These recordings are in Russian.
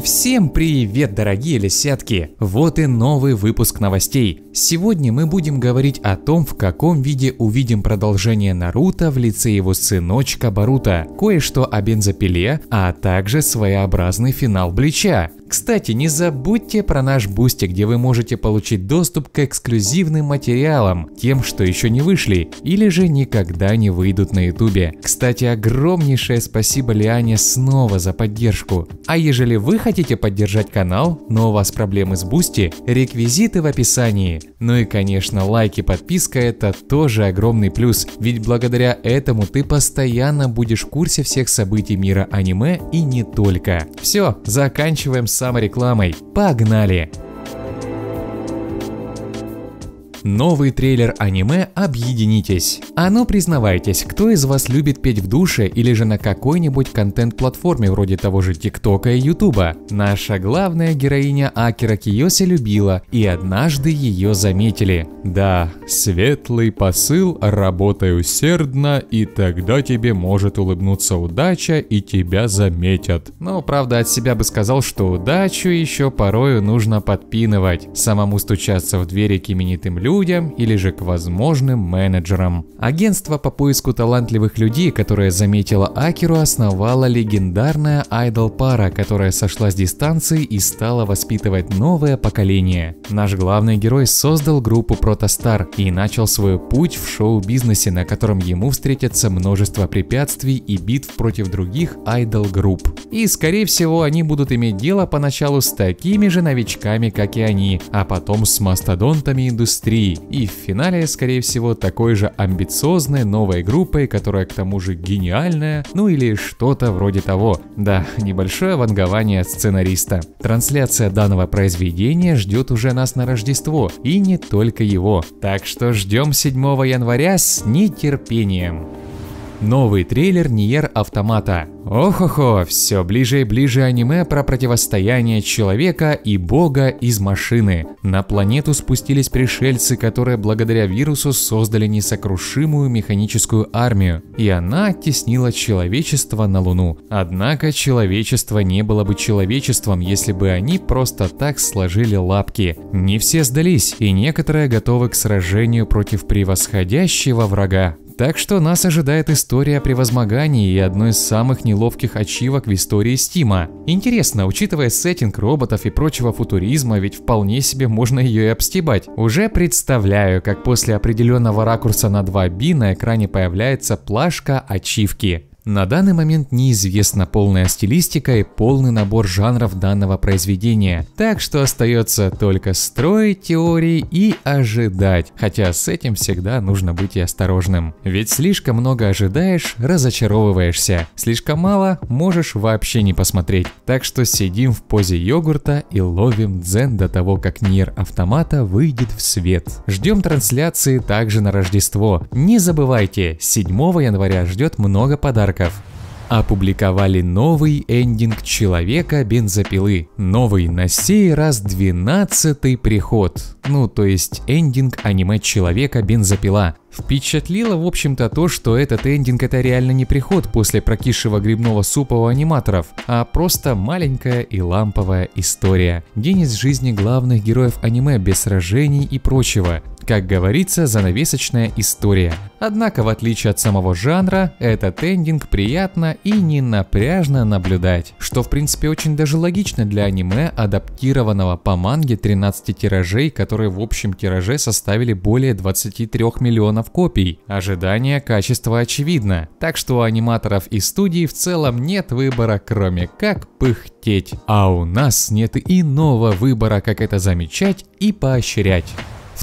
Всем привет, дорогие лисятки! Вот и новый выпуск новостей. Сегодня мы будем говорить о том, в каком виде увидим продолжение Наруто в лице его сыночка Боруто, кое-что о бензопиле, а также своеобразный финал Блича. Кстати, не забудьте про наш Бусти, где вы можете получить доступ к эксклюзивным материалам, тем, что еще не вышли, или же никогда не выйдут на ютубе. Кстати, огромнейшее спасибо Лиане снова за поддержку. А ежели вы хотите поддержать канал, но у вас проблемы с Бусти, реквизиты в описании. Ну и конечно лайки, подписка это тоже огромный плюс, ведь благодаря этому ты постоянно будешь в курсе всех событий мира аниме и не только. Все, заканчиваем с саморекламой. Погнали! Новый трейлер аниме «Объединитесь». А ну признавайтесь, кто из вас любит петь в душе или же на какой-нибудь контент-платформе вроде того же ТикТока и Ютуба? Наша главная героиня Акира Киоси любила, и однажды ее заметили. Да, светлый посыл, работай усердно, и тогда тебе может улыбнуться удача, и тебя заметят. Но правда от себя бы сказал, что удачу еще порою нужно подпинывать, самому стучаться в двери к именитым людям, людям или же к возможным менеджерам. Агентство по поиску талантливых людей, которое заметило Акеру, основала легендарная айдол-пара, которая сошла с дистанции и стала воспитывать новое поколение. Наш главный герой создал группу Protostar и начал свой путь в шоу-бизнесе, на котором ему встретятся множество препятствий и битв против других айдол-групп. И скорее всего они будут иметь дело поначалу с такими же новичками, как и они, а потом с мастодонтами индустрии, и в финале, скорее всего, такой же амбициозной новой группой, которая к тому же гениальная, ну или что-то вроде того. Да, небольшое вангование сценариста. Трансляция данного произведения ждет уже нас на Рождество, и не только его. Так что ждем 7 января с нетерпением. Новый трейлер Ниер Автомата. Ох-охо, все ближе и ближе аниме про противостояние человека и бога из машины. На планету спустились пришельцы, которые благодаря вирусу создали несокрушимую механическую армию, и она оттеснила человечество на Луну. Однако человечество не было бы человечеством, если бы они просто так сложили лапки. Не все сдались, и некоторые готовы к сражению против превосходящего врага. Так что нас ожидает история о и одной из самых неловких ачивок в истории Стима. Интересно, учитывая сеттинг роботов и прочего футуризма, ведь вполне себе можно ее и обстебать. Уже представляю, как после определенного ракурса на 2B на экране появляется плашка ачивки. На данный момент неизвестна полная стилистика и полный набор жанров данного произведения, так что остается только строить теории и ожидать, хотя с этим всегда нужно быть и осторожным. Ведь слишком много ожидаешь, разочаровываешься, слишком мало можешь вообще не посмотреть. Так что сидим в позе йогурта и ловим дзен до того, как Нир Автомата выйдет в свет. Ждем трансляции также на Рождество. Не забывайте, 7 января ждет много подарков подарков. Опубликовали новый эндинг Человека бензопилы. Новый на сей раз 12 приход. Ну, то есть эндинг аниме Человека бензопила. Впечатлило, в общем-то, то, что этот эндинг это реально не приход после прокисшего грибного супа у аниматоров, а просто маленькая и ламповая история. День из жизни главных героев аниме без сражений и прочего. Как говорится, занавесочная история. Однако, в отличие от самого жанра, этот эндинг приятно и не напряжно наблюдать, что в принципе очень даже логично для аниме, адаптированного по манге 13 тиражей, которые в общем тираже составили более 23 миллионов копий. Ожидание качества очевидно, так что у аниматоров и студий в целом нет выбора, кроме как пыхтеть. А у нас нет иного выбора, как это замечать и поощрять.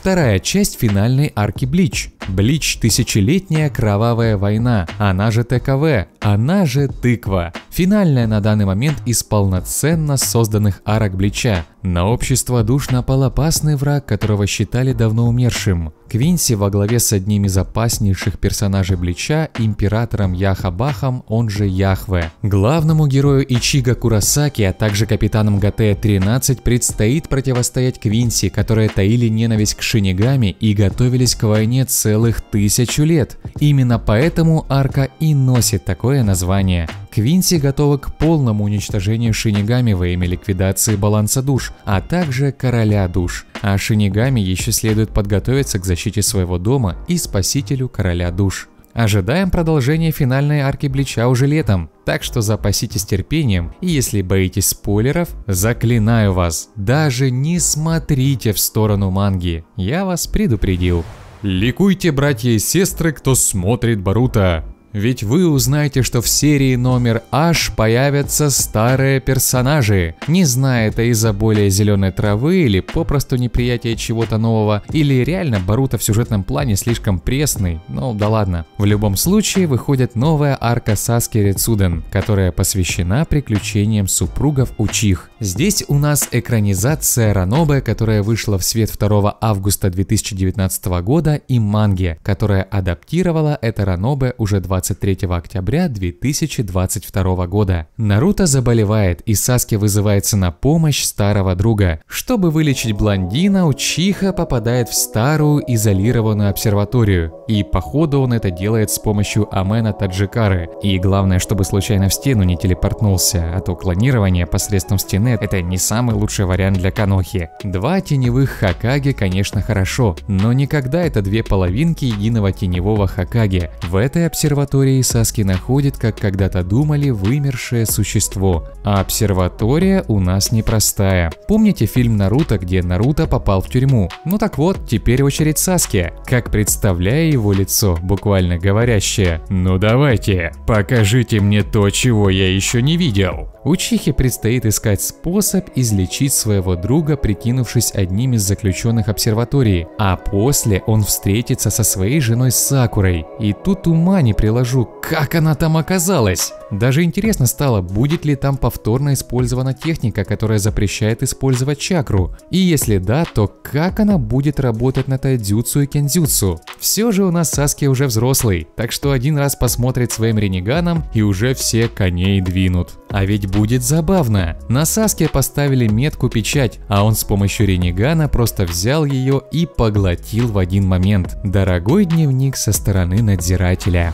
Вторая часть финальной арки Блич. Блич – тысячелетняя кровавая война, она же ТКВ, она же тыква. Финальная на данный момент из полноценно созданных арок Блича. На общество душ напал опасный враг, которого считали давно умершим. Квинси во главе с одним из опаснейших персонажей Блича, императором Яхабахом, он же Яхве. Главному герою Ичига Курасаки, а также капитанам ГТ-13 предстоит противостоять Квинси, которые таили ненависть к Шинигами и готовились к войне целый целых тысячу лет. Именно поэтому арка и носит такое название. Квинси готова к полному уничтожению Шинигами во имя ликвидации баланса душ, а также короля душ. А Шинигами еще следует подготовиться к защите своего дома и спасителю короля душ. Ожидаем продолжения финальной арки Блича уже летом, так что запаситесь терпением и если боитесь спойлеров, заклинаю вас, даже не смотрите в сторону манги, я вас предупредил. Ликуйте, братья и сестры, кто смотрит Барута! Ведь вы узнаете, что в серии номер H появятся старые персонажи. Не зная это из-за более зеленой травы или попросту неприятия чего-то нового, или реально Баруто в сюжетном плане слишком пресный, ну да ладно. В любом случае выходит новая арка Саски Рецуден, которая посвящена приключениям супругов Учих. Здесь у нас экранизация Ранобе, которая вышла в свет 2 августа 2019 года, и манги, которая адаптировала это Ранобе уже 20 23 октября 2022 года. Наруто заболевает, и Саски вызывается на помощь старого друга. Чтобы вылечить блондина, Учиха попадает в старую изолированную обсерваторию. И походу он это делает с помощью Амена Таджикары. И главное, чтобы случайно в стену не телепортнулся, а то клонирование посредством стены это не самый лучший вариант для Канохи. Два теневых Хакаги, конечно, хорошо, но никогда это две половинки единого теневого Хакаги. В этой обсерватории обсерватории Саски находит, как когда-то думали, вымершее существо. А обсерватория у нас непростая. Помните фильм Наруто, где Наруто попал в тюрьму? Ну так вот, теперь очередь Саски. Как представляю его лицо, буквально говорящее «Ну давайте, покажите мне то, чего я еще не видел». Учихе предстоит искать способ излечить своего друга, прикинувшись одним из заключенных обсерватории, а после он встретится со своей женой Сакурой. И тут ума не приложу, как она там оказалась. Даже интересно стало, будет ли там повторно использована техника, которая запрещает использовать чакру. И если да, то как она будет работать на тайдзюцу и кензюцу. Все же у нас Саски уже взрослый, так что один раз посмотрит своим ренеганом и уже все коней двинут. А ведь будет забавно. На Саске поставили метку печать, а он с помощью Ренегана просто взял ее и поглотил в один момент. Дорогой дневник со стороны надзирателя.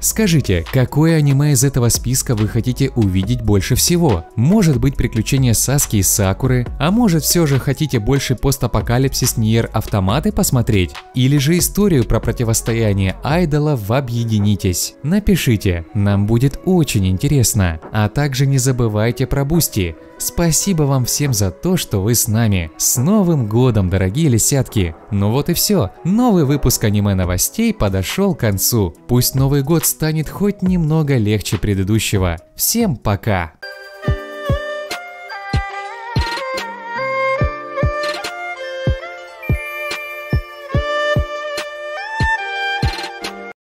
Скажите, какое аниме из этого списка вы хотите увидеть больше всего? Может быть приключения Саски и Сакуры? А может все же хотите больше постапокалипсис Nier Автоматы посмотреть? Или же историю про противостояние айдола в Объединитесь? Напишите, нам будет очень интересно. А также не забывайте про Boosty. Спасибо вам всем за то, что вы с нами. С Новым годом, дорогие лисятки! Ну вот и все. Новый выпуск аниме новостей подошел к концу. Пусть Новый год станет хоть немного легче предыдущего. Всем пока!